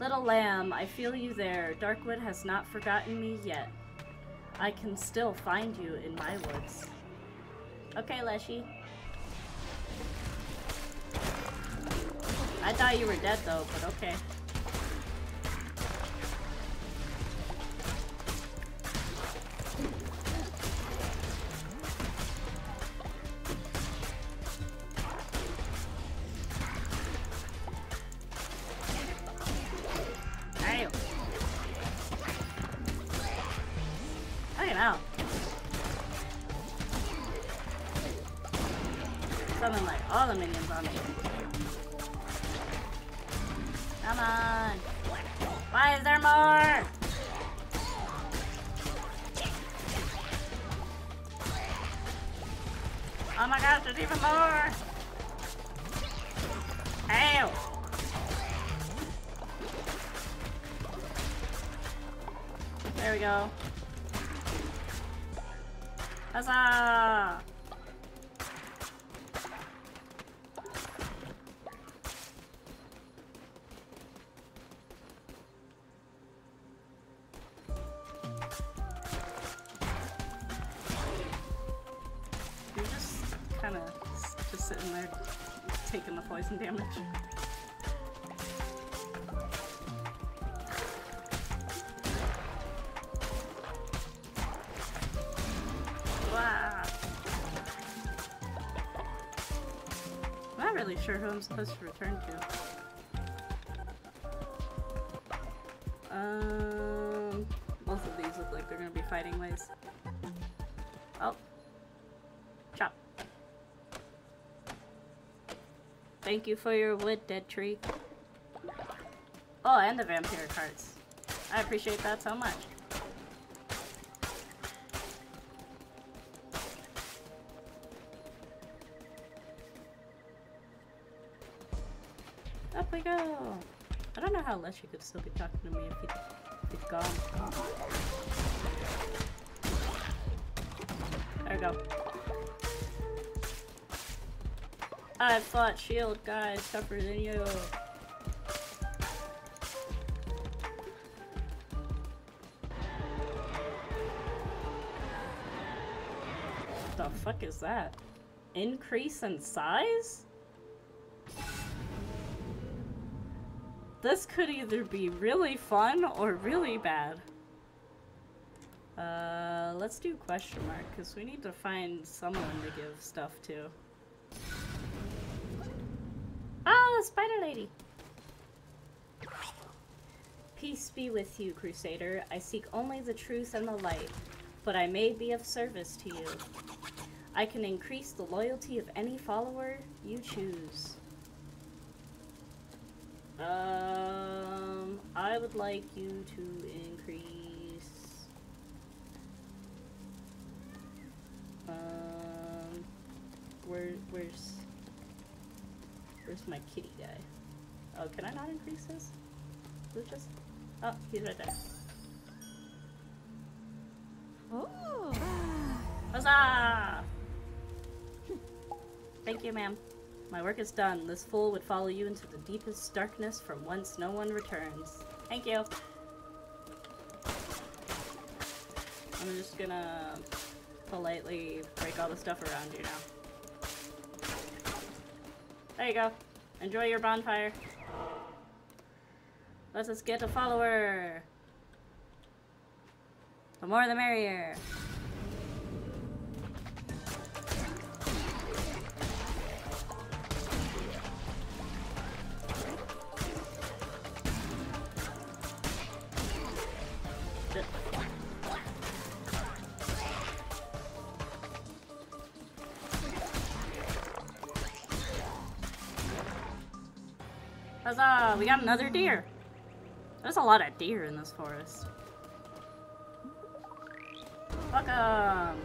Little lamb, I feel you there. Darkwood has not forgotten me yet. I can still find you in my woods. Okay, Leshy. I thought you were dead though, but okay. Poison damage. Wow. I'm not really sure who I'm supposed to return to. You for your wood, dead tree. Oh, and the vampire cards. I appreciate that so much. Up we go! I don't know how Leshy could still be talking to me if he'd, if he'd gone. There we go. I fought shield guys tougher than you. The fuck is that? Increase in size? This could either be really fun or really bad. Uh, let's do question mark, because we need to find someone to give stuff to. Ah, Spider Lady! Peace be with you, Crusader. I seek only the truth and the light, but I may be of service to you. I can increase the loyalty of any follower you choose. Um, I would like you to increase. Um, where, where's, where's my kitty guy? Oh, can I not increase this? Lucius? Oh, he's right there. Oh. Huzzah! Thank you, ma'am. My work is done. This fool would follow you into the deepest darkness from whence no one returns. Thank you. I'm just gonna politely break all the stuff around you now. There you go. Enjoy your bonfire. Let us get a follower. The more the merrier. Huzzah! We got another deer. There's a lot of deer in this forest. Welcome!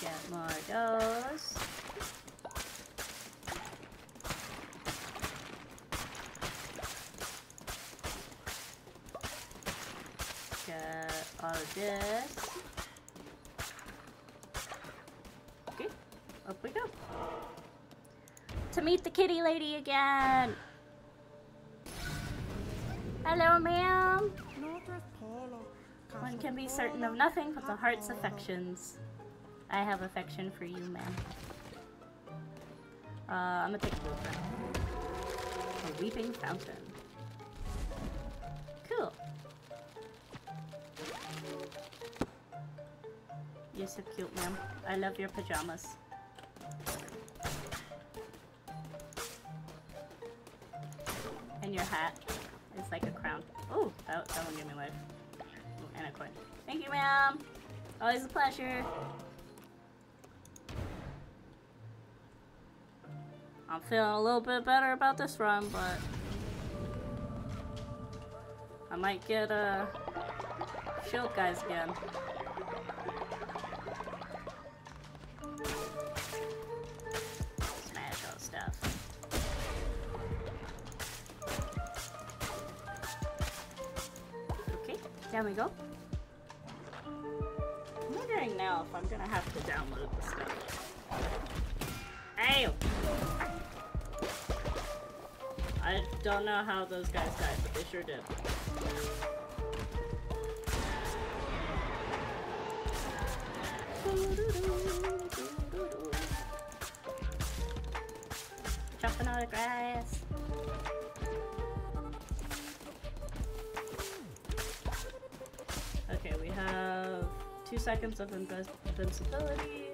Get more does. Get all of this. Up we go. To meet the kitty lady again! Hello, ma'am! One can be certain of nothing but the heart's affections. I have affection for you, ma'am. Uh, I'm gonna take a blueprint. A weeping fountain. Cool. You're so cute, ma'am. I love your pajamas. And your hat is like a crown. Oh, that, that one gave me life. Ooh, and a coin. Thank you, ma'am. Always a pleasure. I'm feeling a little bit better about this run, but I might get uh, shield guys again. Down we go. I'm wondering now if I'm gonna have to download the stuff. Hey! I don't know how those guys died, but they sure did. Jumping on the grass. Two seconds of invincibility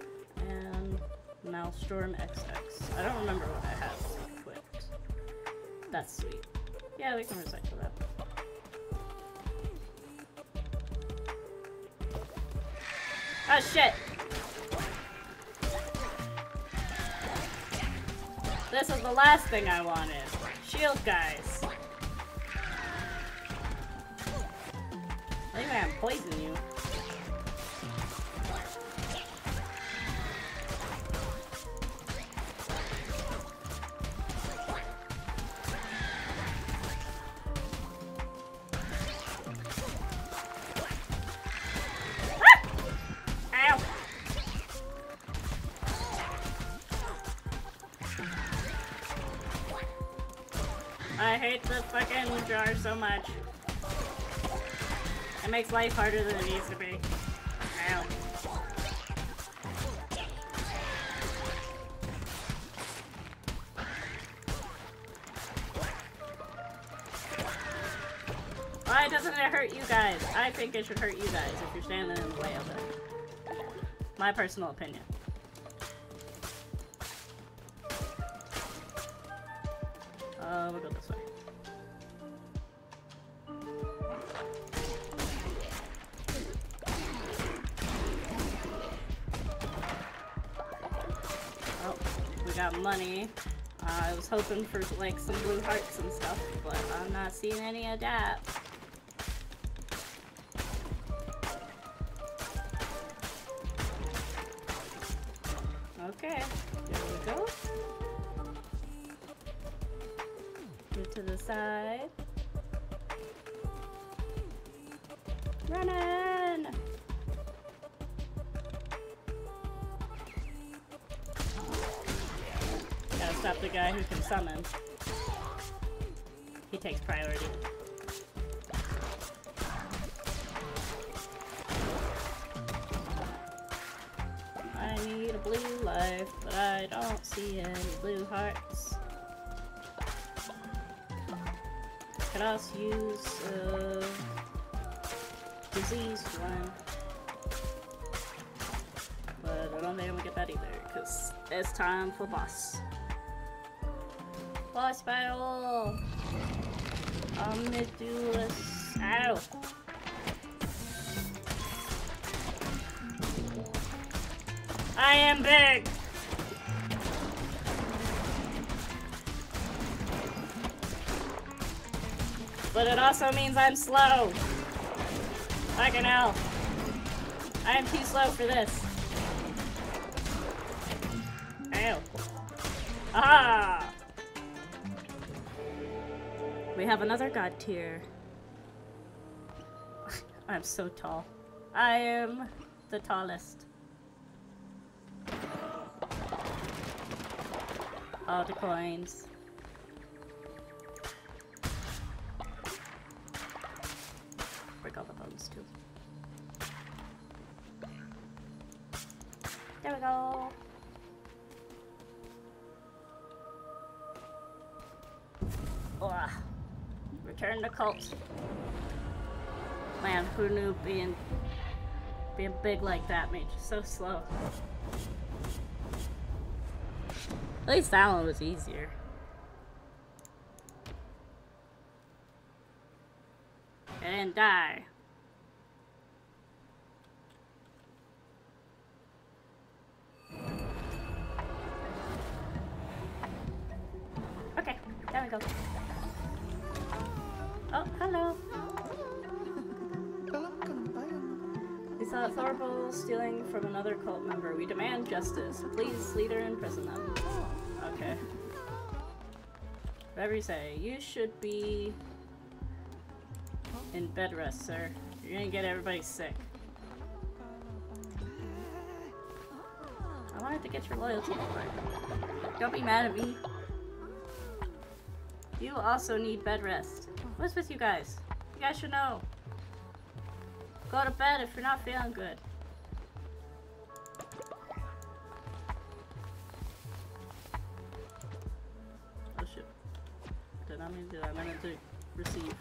and Maelstrom XX. I don't remember what I have equipped. That's sweet. Yeah, we can recycle that. Oh shit! This is the last thing I wanted. Shield guys. I think I can poison you. So much. It makes life harder than it needs to be. Ow. Why doesn't it hurt you guys? I think it should hurt you guys if you're standing in the way of it. My personal opinion. Hoping for like some blue hearts who can summon. He takes priority. I need a blue life, but I don't see any blue hearts. Could also use uh, disease one. But I don't think I'm gonna get that either, because it's time for boss. Boss battle! Omnidulus. Ow! I am big! But it also means I'm slow. Fucking hell. I am too slow for this. Ow. Aha! We have another god tier. [LAUGHS] I'm so tall. I am the tallest. All the coins. Break all the bones too. There we go. Cult. Man, who knew being being big like that made you so slow? At least that one was easier. And die. Okay, there we go. We stealing from another cult member. We demand justice. Please, leader, imprison them. Okay. Whatever you say. You should be in bed rest, sir. You're gonna get everybody sick. I wanted to get your loyalty Don't be mad at me. You also need bed rest. What's with you guys? You guys should know. Go to bed if you're not feeling good. Oh shit. Did not mean to do that. I meant to receive.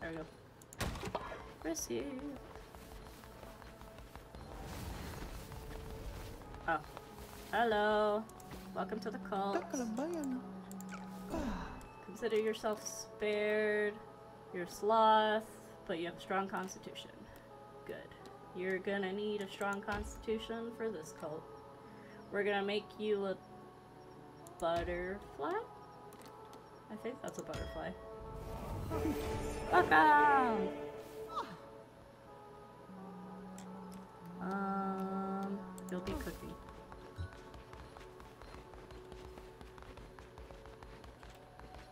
There we go. Receive. Oh. Hello. Welcome to the cult. Consider yourself spared. You're a sloth, but you have a strong constitution. You're gonna need a strong constitution for this cult. We're gonna make you a butterfly? I think that's a butterfly. Welcome! Um, you'll be cookie.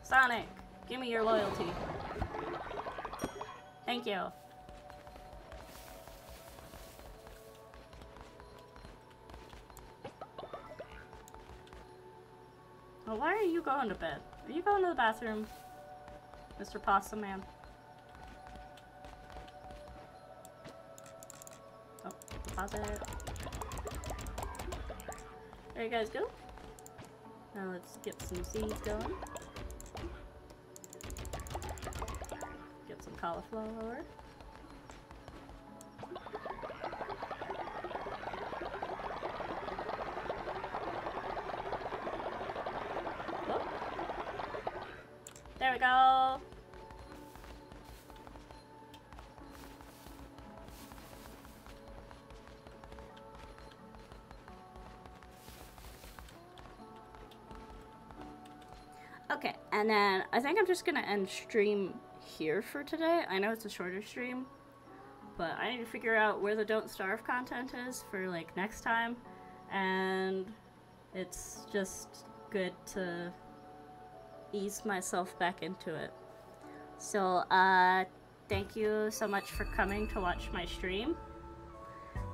Sonic, give me your loyalty. Thank you. Well, why are you going to bed? Are you going to the bathroom, Mr. Possum Man? Oh, pause it. There you guys go. Now let's get some seeds going. Get some cauliflower. We go. Okay, and then I think I'm just gonna end stream here for today. I know it's a shorter stream, but I need to figure out where the Don't Starve content is for like next time, and it's just good to ease myself back into it. So, uh, thank you so much for coming to watch my stream.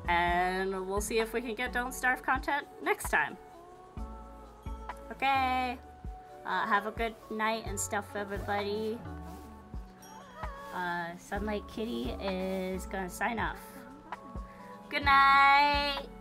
And we'll see if we can get Don't Starve content next time. Okay. Uh, have a good night and stuff, everybody. Uh, Sunlight Kitty is gonna sign off. Good night!